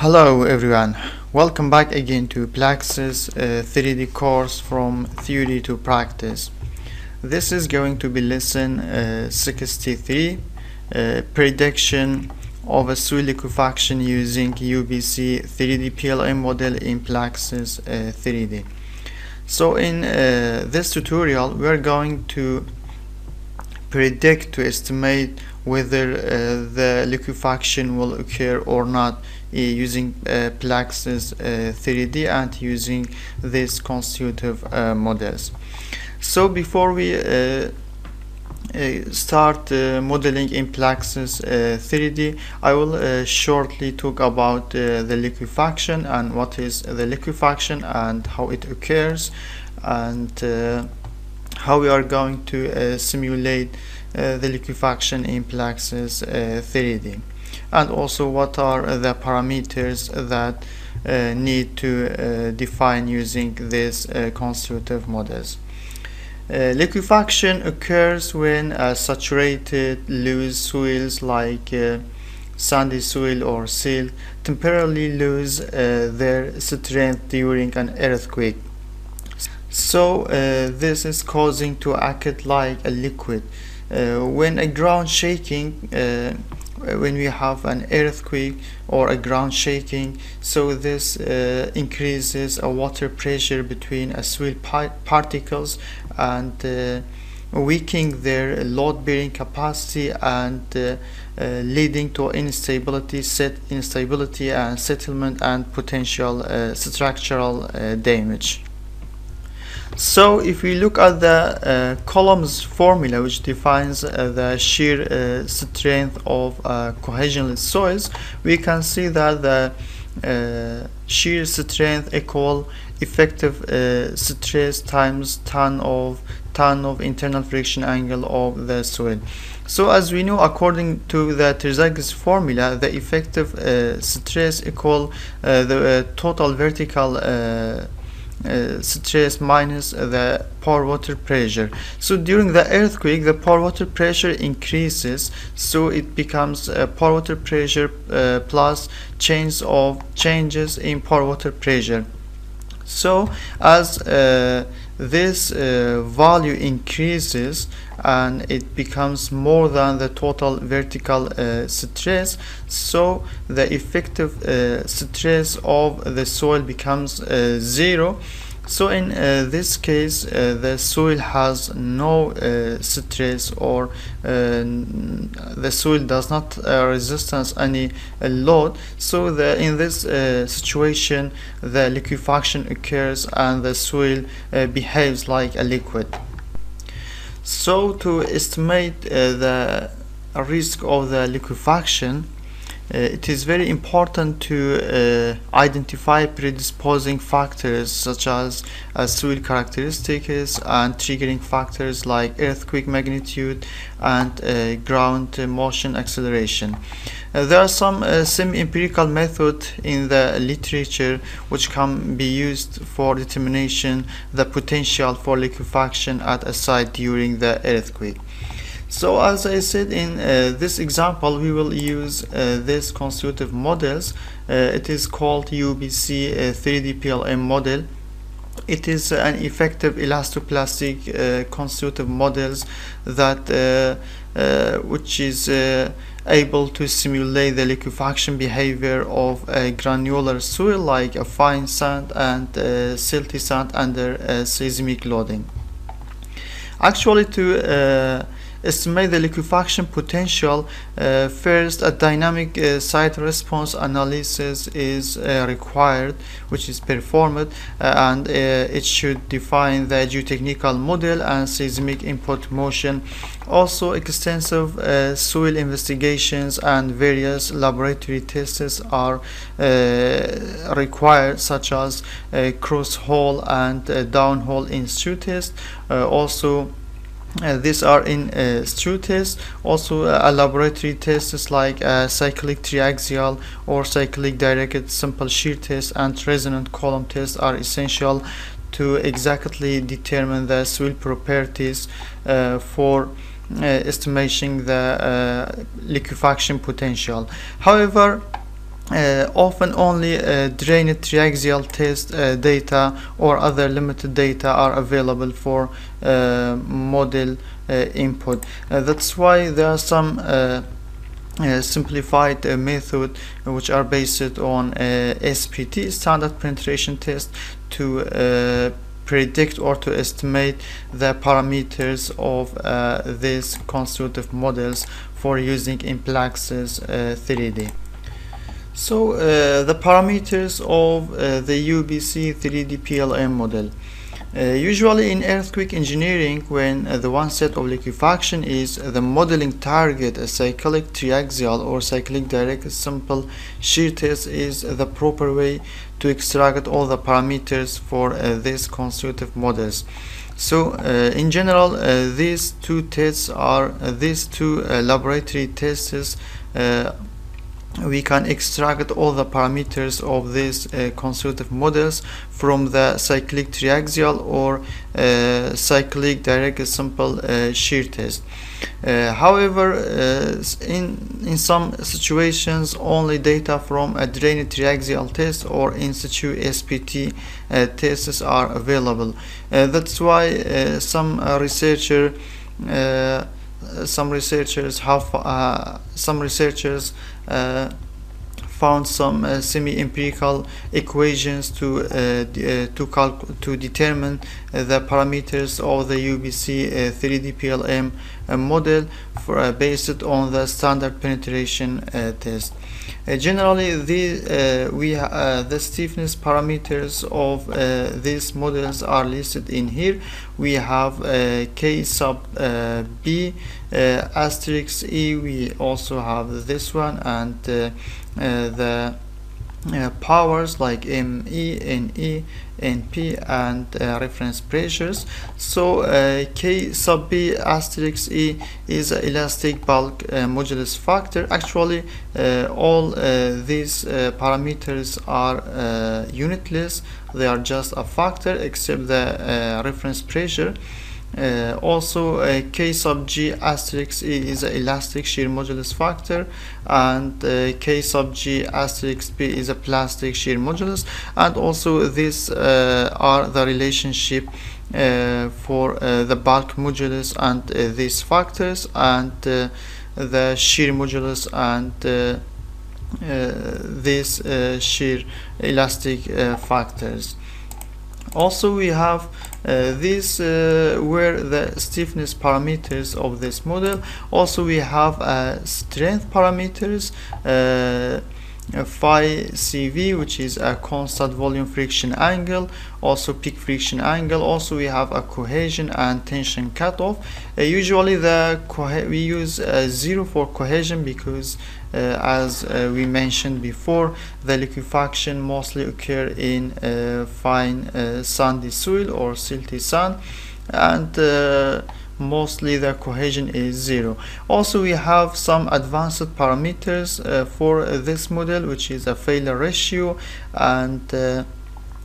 Hello everyone, welcome back again to Plaxis uh, 3D course from theory to practice. This is going to be lesson uh, 63, uh, prediction of a soil liquefaction using UBC 3D PLM model in Plaxis 3D. Uh, so in uh, this tutorial we are going to predict to estimate whether uh, the liquefaction will occur or not using uh, Plaxis 3D uh, and using these constitutive uh, models. So before we uh, start uh, modeling in Plaxis uh, 3D I will uh, shortly talk about the liquefaction and what is the liquefaction and how it occurs and how we are going to simulate the liquefaction in Plaxis 3D and also what are the parameters that uh, need to uh, define using these uh, constitutive models. Uh, liquefaction occurs when saturated loose soils like uh, sandy soil or silt temporarily lose uh, their strength during an earthquake. So this is causing to act like a liquid. when a ground shaking when we have an earthquake or a ground shaking. So this uh, increases a water pressure between a soil particles and uh, weakening their load bearing capacity and uh, uh, leading to instability set instability and settlement and potential uh, structural uh, damage so if we look at the uh, Coulomb's formula which defines uh, the shear uh, strength of uh, cohesionless soils, we can see that the uh, shear strength equal effective uh, stress times ton of ton of internal friction angle of the soil. So as we know according to the Terzaghi's formula the effective stress equal the total vertical uh, stress minus the pore water pressure. So during the earthquake the pore water pressure increases so it becomes uh, pore water pressure uh, plus change of changes in pore water pressure so as uh, this uh, value increases and it becomes more than the total vertical uh, stress so the effective stress of the soil becomes zero so in uh, this case uh, the soil has no uh, stress or uh, the soil does not uh, resistance any uh, load. So the in this situation the liquefaction occurs and the soil behaves like a liquid. So to estimate the risk of the liquefaction it is very important to uh, identify predisposing factors such as uh, soil characteristics and triggering factors like earthquake magnitude and uh, ground motion acceleration. Uh, there are some uh, semi-empirical methods in the literature which can be used for determination the potential for liquefaction at a site during the earthquake. So as I said in uh, this example, we will use uh, this constitutive models. Uh, it is called UBC 3D uh, PLM model. It is an effective elastoplastic uh, constitutive models that uh, which is able to simulate the liquefaction behavior of a granular soil like a fine sand and silty sand under seismic loading. Actually, to estimate the liquefaction potential, uh, first a dynamic uh, site response analysis is uh, required, which is performed, uh, and uh, it should define the geotechnical model and seismic input motion. Also, extensive uh, soil investigations and various laboratory tests are required, such as cross-hole and downhole in situ test. also, these are in uh, situ tests. Also uh, laboratory tests like uh, cyclic triaxial or cyclic directed simple shear test and resonant column tests are essential to exactly determine the soil properties uh, for uh, estimating the liquefaction potential. However uh, often only uh, drained triaxial test uh, data or other limited data are available for uh, model uh, input. Uh, that's why there are some simplified method which are based on SPT standard penetration test to predict or to estimate the parameters of these constitutive models for using in Plaxis uh, 3D. So uh, the parameters of uh, the UBC 3D PLM model. Uh, usually in earthquake engineering when uh, the one set of liquefaction is the modeling target a cyclic triaxial or cyclic direct simple shear test is the proper way to extract all the parameters for uh, these constitutive models so uh, in general uh, these two tests are these two laboratory tests we can extract all the parameters of these uh, constitutive models from the cyclic triaxial or uh, cyclic direct simple uh, shear test. Uh, however, uh, in, in some situations only data from a drained triaxial test or in situ SPT uh, tests are available. that's why some researcher Uh, some researchers have uh, some researchers uh, found some uh, semi-empirical equations to uh, uh to to determine the parameters of the UBC 3D PLM model for, based on the standard penetration test. Uh, generally, the uh, we uh, the stiffness parameters of these models are listed in here. We have k sub b asterisk e. We also have this one and the uh, powers like ME, NE, NP and uh, reference pressures. So uh, K sub B asterisk E is elastic bulk uh, modulus factor. Actually uh, all uh, these parameters are unitless. They are just a factor except the reference pressure. Uh, also, uh, K sub G asterisk E is an elastic shear modulus factor, and uh, K sub G asterisk P is a plastic shear modulus, and also these uh, are the relationship uh, for uh, the bulk modulus and these factors, and the shear modulus and these shear elastic factors. Also we have uh, these uh, were the stiffness parameters of this model. Also we have uh, strength parameters uh, phi CV which is a constant volume friction angle also peak friction angle. Also we have a cohesion and tension cutoff. Uh, usually the we use uh, zero for cohesion because uh, as uh, we mentioned before the liquefaction mostly occur in uh, fine sandy soil or silty sand. And mostly the cohesion is zero. Also we have some advanced parameters uh, for uh, this model which is a failure ratio and uh,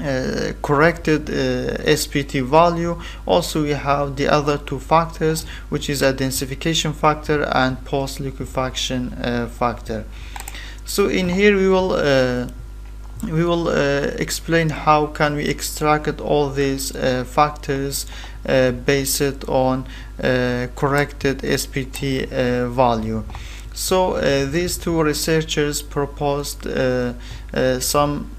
uh corrected uh, SPT value. Also we have the other two factors which is a densification factor and post liquefaction uh, factor. So in here we will we will uh, explain how can we extract all these uh, factors uh, based on uh, corrected SPT uh, value. So uh, these two researchers proposed some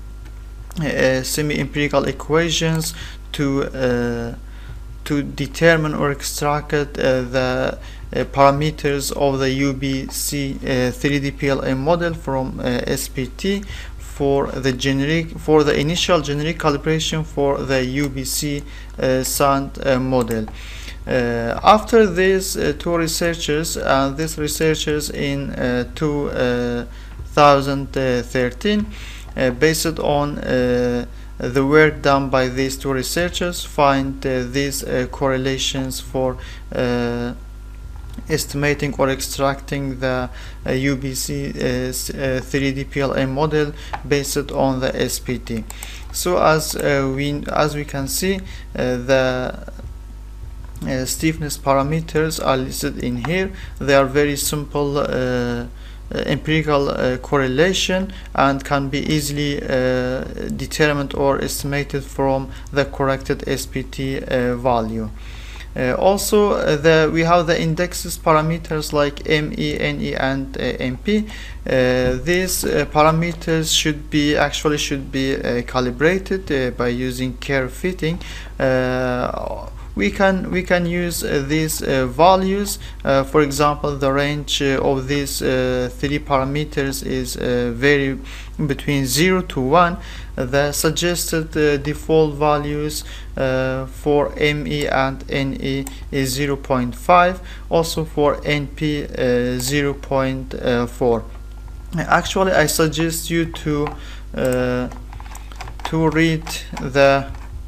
semi-empirical equations to to determine or extract the uh, parameters of the UBC uh, 3D PLM model from uh, SPT for the generic for the initial generic calibration for the UBC uh, sand uh, model. Uh, after these uh, two researchers and these researchers in uh, 2013 uh, based on the work done by these two researchers find these correlations for estimating or extracting the uh, UBC uh, 3D PLM model based on the SPT. So as uh, we as we can see, the uh, stiffness parameters are listed in here they are very simple uh, empirical uh, correlation and can be easily uh, determined or estimated from the corrected SPT uh, value. Uh, also, uh, the, we have the indexes parameters like ME, NE, and uh, MP. these parameters should be actually should be calibrated by using curve fitting we can we can use uh, these uh, values. Uh, for example the range of these three parameters is very between 0 to 1 the suggested uh, default values uh, for ME and NE is 0.5 also for NP uh, 0.4 actually I suggest you to to read the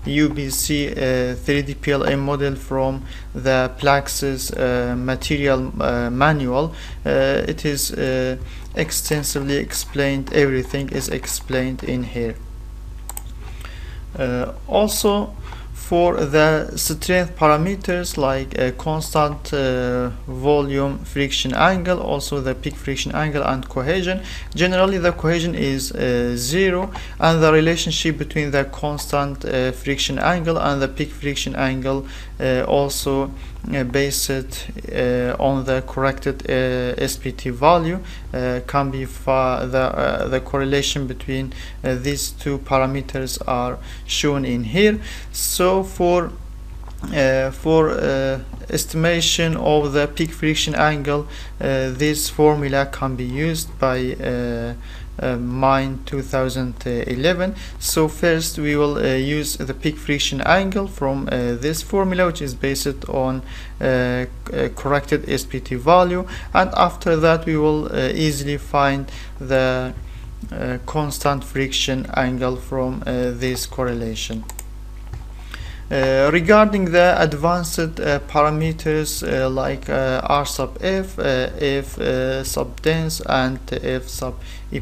UBC uh, 3D PLA model from the Plaxis uh, material uh, manual. Uh, it is uh, extensively explained, everything is explained in here. Uh, also, for the strength parameters like a constant uh, volume friction angle also the peak friction angle and cohesion. Generally the cohesion is uh, zero and the relationship between the constant uh, friction angle and the peak friction angle uh, also uh, based uh, on the corrected SPT value can be the the correlation between these two parameters are shown in here. So for uh, for uh, estimation of the peak friction angle uh, this formula can be used by uh, mine 2011 so first we will uh, use the peak friction angle from uh, this formula which is based on corrected SPT value. And after that we will easily find the constant friction angle from this correlation. Uh, regarding the advanced uh, parameters uh, like R sub f, f sub dense and f sub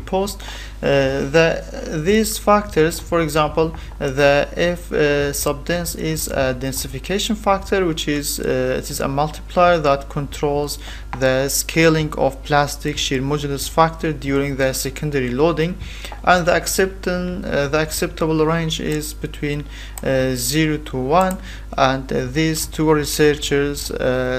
post uh, the these factors for example the f uh, subdense is a densification factor which is uh, it is a multiplier that controls the scaling of plastic shear modulus factor during the secondary loading. And the acceptance the acceptable range is between uh, 0 to 1 and these two researchers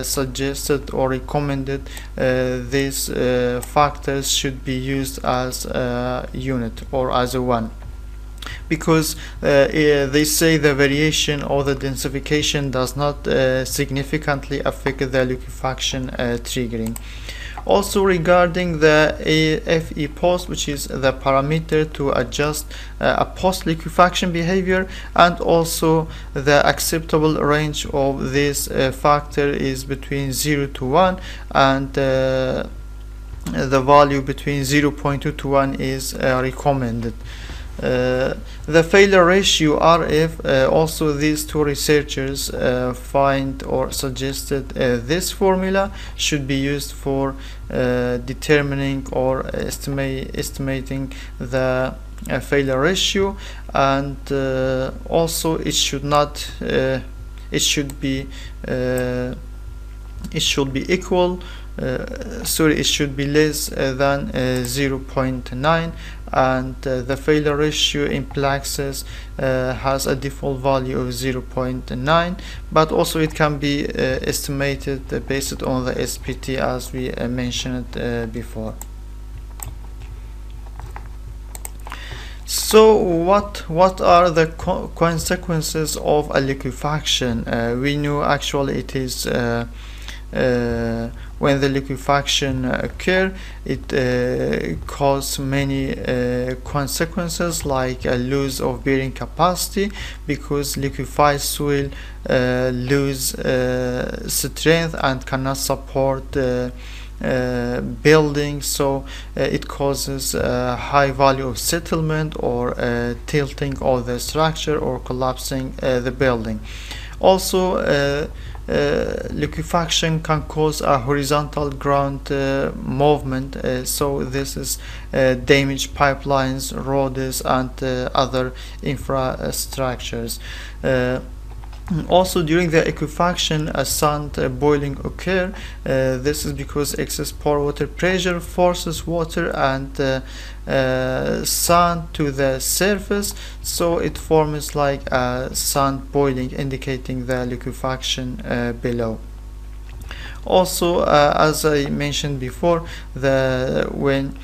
suggested or recommended these factors should be used as a unit or as a one. Because uh, they say the variation or the densification does not uh, significantly affect the liquefaction uh, triggering. Also regarding the FE post which is the parameter to adjust uh, a post liquefaction behavior and also the acceptable range of this uh, factor is between 0 to 1 and uh, the value between 0.2 to 1 is uh, recommended. Uh, the failure ratio RF uh, also these two researchers uh, find or suggested uh, this formula should be used for uh, determining or estimate, estimating the uh, failure ratio. And also it should not it should be it should be equal uh, sorry it should be less uh, than uh, 0.9 and the failure ratio in Plaxis has a default value of 0.9 but also it can be estimated based on the SPT as we mentioned before So what what are the co consequences of a liquefaction? Uh, we know actually it is uh, uh, when the liquefaction occur it uh, causes many uh, consequences like a loss of bearing capacity because liquefied soil uh, lose uh, strength and cannot support uh, uh, building. So uh, it causes a high value of settlement or uh, tilting of the structure or collapsing the building. Also uh, liquefaction can cause a horizontal ground uh, movement uh, so this is uh, damage pipelines roads and uh, other infrastructures also during the liquefaction a sand uh, boiling occur. Uh, this is because excess pore water pressure forces water and uh, uh, sand to the surface. So it forms like a sand boiling indicating the liquefaction uh, below. Also uh, as I mentioned before the when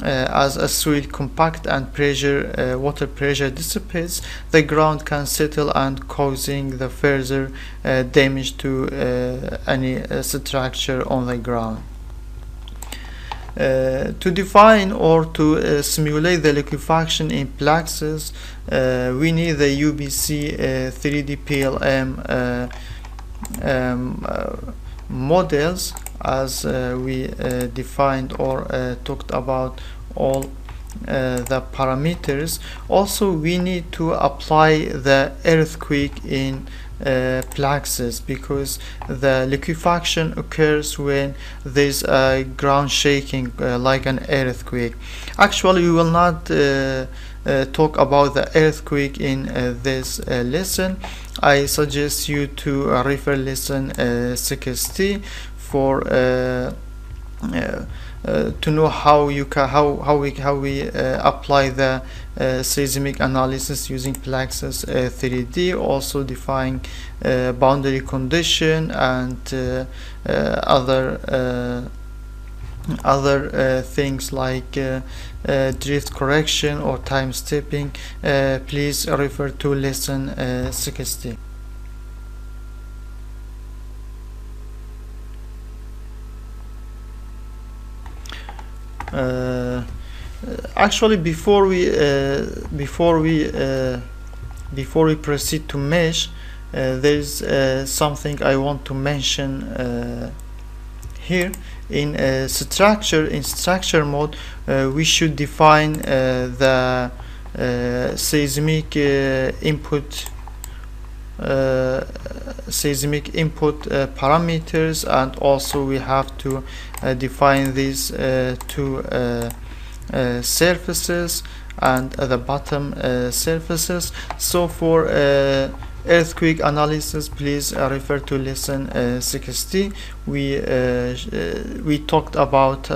as a soil compact and pressure uh, water pressure dissipates the ground can settle and causing the further uh, damage to uh, any uh, structure on the ground. Uh, to define or to simulate the liquefaction in Plaxis we need the UBC 3D PLM um, models as uh, we uh, defined or uh, talked about all uh, the parameters. Also we need to apply the earthquake in uh, Plaxis because the liquefaction occurs when there's a ground shaking uh, like an earthquake. Actually we will not talk about the earthquake in this lesson. I suggest you to refer lesson 60 for uh, uh, uh, to know how you how how we how we apply the seismic analysis using Plaxis 3D also define boundary condition and other other uh, things like uh, uh, drift correction or time stepping. Please refer to lesson 60 actually before we uh, before we uh, before we proceed to mesh there is something I want to mention here. In uh, structure in structure mode uh, we should define uh, the seismic input seismic input parameters and also we have to uh, define these uh, two uh, Uh, surfaces and the bottom uh, surfaces. So for uh, earthquake analysis please uh, refer to lesson uh, 60 we uh, we talked about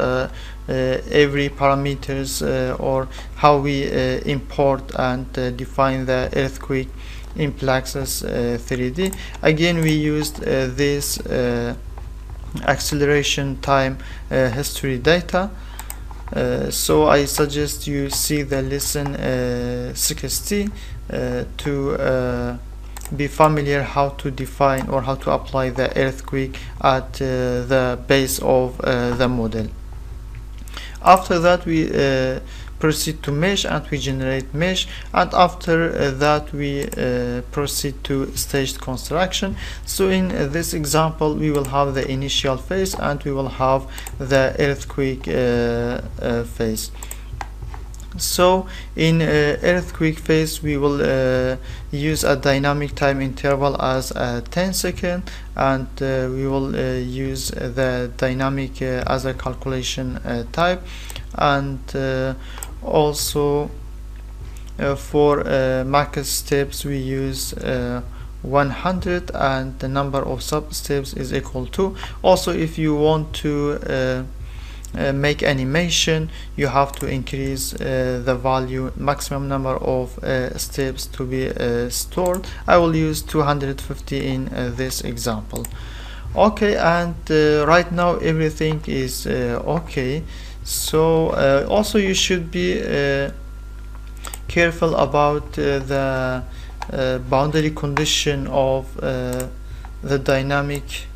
every parameters or how we import and define the earthquake in Plaxis 3D again we used this acceleration time uh, history data uh, so I suggest you see the lesson uh, 60 uh, to uh, be familiar how to define or how to apply the earthquake at uh, the base of the model. After that we proceed to mesh and we generate mesh. And after uh, that we uh, proceed to staged construction. So in uh, this example we will have the initial phase and we will have the earthquake uh, uh, phase. So in uh, earthquake phase we will use a dynamic time interval as uh, 10 second. And we will use the dynamic as a calculation type. And also uh, for uh, max steps we use uh, 100 and the number of sub steps is equal to. Also if you want to uh, uh, make animation you have to increase uh, the value maximum number of steps to be stored. I will use 250 in this example. Okay and right now everything is okay so uh, also you should be uh, careful about uh, the uh, boundary condition of uh, the dynamic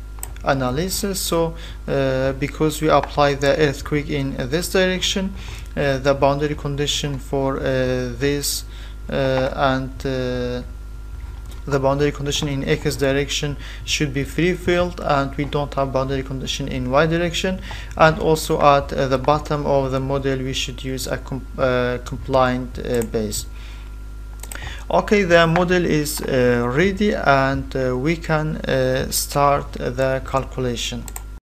analysis. So because we apply the earthquake in this direction the boundary condition for this and the boundary condition in x direction should be free field and we don't have boundary condition in y direction. And also at uh, the bottom of the model we should use a com uh, compliant uh, base. Okay the model is uh, ready and uh, we can uh, start the calculation